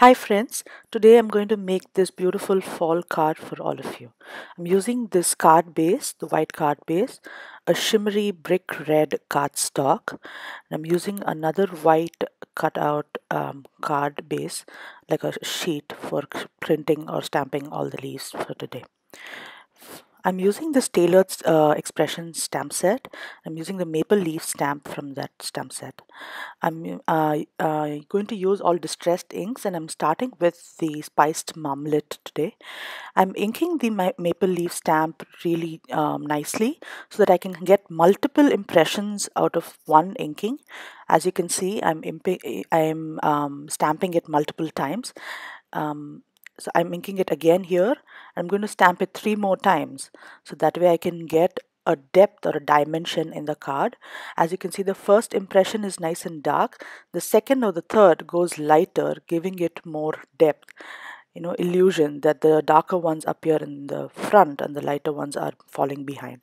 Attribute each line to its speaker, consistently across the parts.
Speaker 1: Hi friends, today I'm going to make this beautiful fall card for all of you. I'm using this card base, the white card base, a shimmery brick red cardstock. I'm using another white cutout um, card base, like a sheet for printing or stamping all the leaves for today. I'm using this Taylored uh, expression stamp set. I'm using the maple leaf stamp from that stamp set. I'm uh, uh, going to use all distressed inks and I'm starting with the spiced marmalade today. I'm inking the ma maple leaf stamp really um, nicely so that I can get multiple impressions out of one inking. As you can see, I'm, I'm um, stamping it multiple times. Um, so I'm inking it again here. I'm going to stamp it three more times. So that way I can get a depth or a dimension in the card. As you can see, the first impression is nice and dark. The second or the third goes lighter, giving it more depth. You know, illusion that the darker ones appear in the front and the lighter ones are falling behind.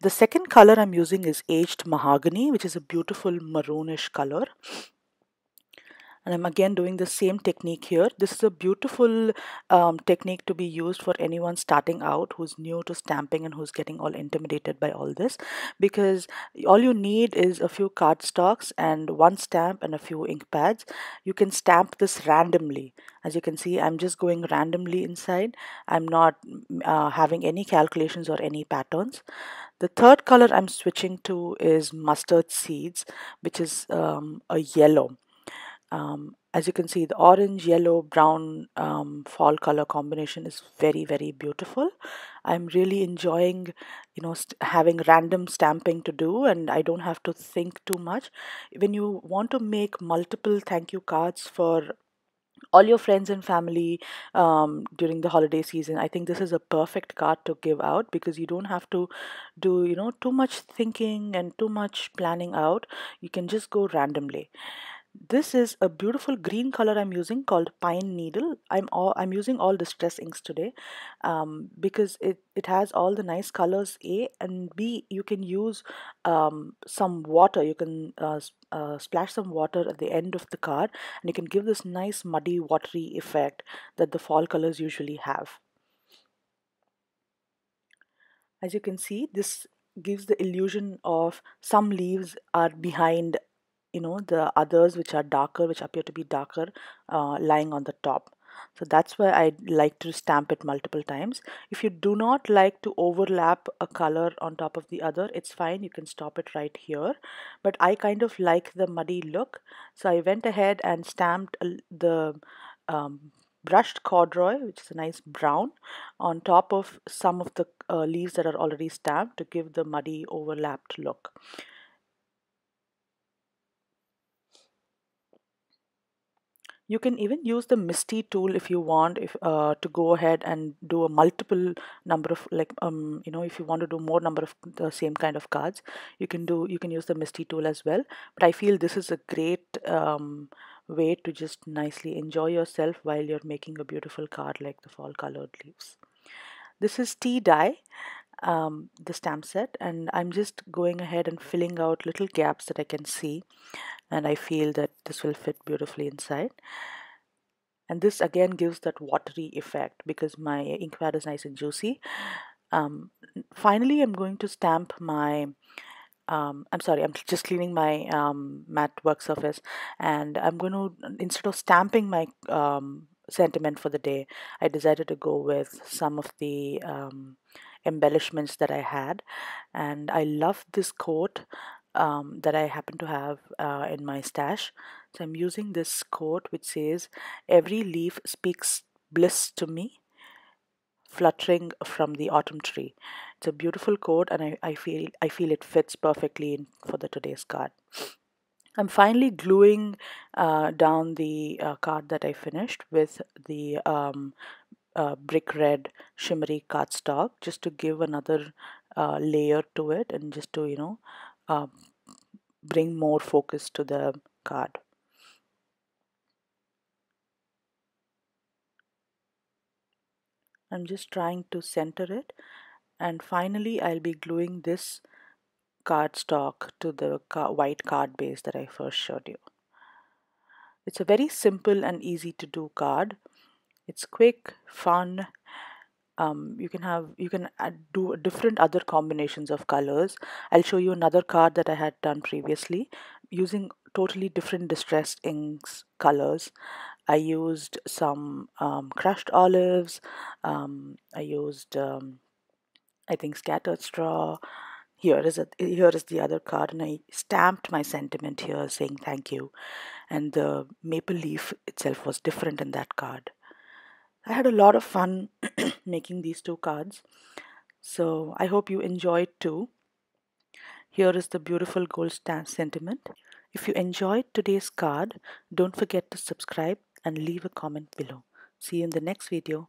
Speaker 1: The second color I'm using is aged mahogany, which is a beautiful maroonish color and I'm again doing the same technique here. This is a beautiful um, technique to be used for anyone starting out who's new to stamping and who's getting all intimidated by all this because all you need is a few cardstocks and one stamp and a few ink pads. You can stamp this randomly. As you can see, I'm just going randomly inside. I'm not uh, having any calculations or any patterns. The third color I'm switching to is mustard seeds, which is um, a yellow um, as you can see the orange yellow brown um, fall color combination is very very beautiful. I'm really enjoying you know having random stamping to do and I don't have to think too much. When you want to make multiple thank you cards for all your friends and family um, during the holiday season i think this is a perfect card to give out because you don't have to do you know too much thinking and too much planning out. You can just go randomly this is a beautiful green color I'm using called Pine Needle. I'm all I'm using all distress inks today um, because it, it has all the nice colors A and B you can use um, some water you can uh, uh, splash some water at the end of the card and you can give this nice muddy watery effect that the fall colors usually have. As you can see this gives the illusion of some leaves are behind you know the others which are darker which appear to be darker uh, lying on the top. So that's why I like to stamp it multiple times. If you do not like to overlap a color on top of the other it's fine. You can stop it right here. But I kind of like the muddy look. So I went ahead and stamped the um, brushed corduroy which is a nice brown on top of some of the uh, leaves that are already stamped to give the muddy overlapped look You can even use the MISTI tool if you want if uh, to go ahead and do a multiple number of like um you know if you want to do more number of the same kind of cards you can do you can use the MISTI tool as well but I feel this is a great um, way to just nicely enjoy yourself while you're making a beautiful card like the fall colored leaves. This is tea dye um, the stamp set and I'm just going ahead and filling out little gaps that I can see and I feel that this will fit beautifully inside. And this again gives that watery effect because my ink pad is nice and juicy. Um, finally I'm going to stamp my um, I'm sorry, I'm just cleaning my um, matte work surface and I'm going to, instead of stamping my um, sentiment for the day, I decided to go with some of the um, embellishments that I had and I love this quote um, that I happen to have uh, in my stash. So I'm using this quote which says every leaf speaks bliss to me fluttering from the autumn tree. It's a beautiful quote and I, I feel I feel it fits perfectly in, for the today's card. I'm finally gluing uh, down the uh, card that I finished with the um, uh, brick red shimmery cardstock just to give another uh, layer to it and just to you know uh, bring more focus to the card. I'm just trying to center it and finally I'll be gluing this cardstock to the white card base that I first showed you. It's a very simple and easy to do card. It's quick, fun. Um, you can have you can add, do different other combinations of colors. I'll show you another card that I had done previously using totally different distressed inks colors. I used some um, crushed olives. Um, I used um, I think scattered straw here is a here is the other card and i stamped my sentiment here saying thank you and the maple leaf itself was different in that card i had a lot of fun making these two cards. So i hope you enjoyed too. Here is the beautiful gold stamp sentiment. If you enjoyed today's card don't forget to subscribe and leave a comment below. See you in the next video